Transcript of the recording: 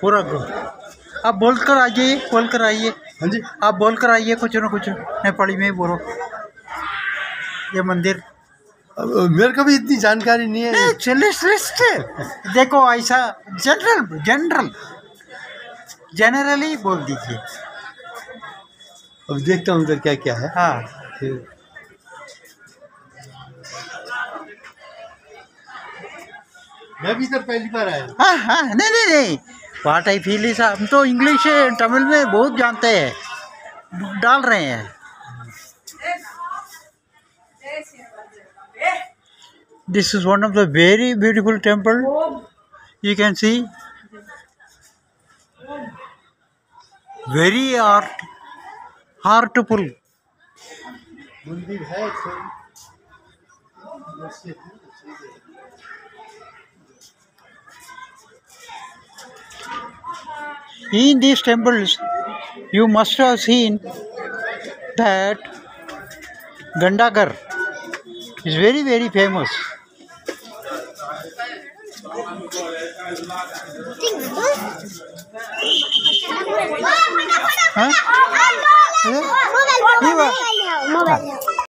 पूरा गो आप बोल कर आइए बोल कर आइए। हाँ जी। आप बोल कर आइए कुछ ना कुछ। नेपाली में ही बोलो। ये मंदिर। मेरे को भी इतनी जानकारी नहीं है। चलिए श्रेष्ठ। देखो ऐसा जनरल जनरल जनरली बोल दीजिए। अब देखता हूँ उधर क्या क्या है। हाँ मैं भी इधर पहली बार आया हाँ हाँ नहीं नहीं नहीं वाट आई फील इज़ हम तो इंग्लिश तमिल में बहुत जानते हैं डाल रहे हैं this is one of the very beautiful temple you can see very art heartful मंदिर है In these temples, you must have seen that Gandagar is very, very famous. Huh? Mobile, mobile.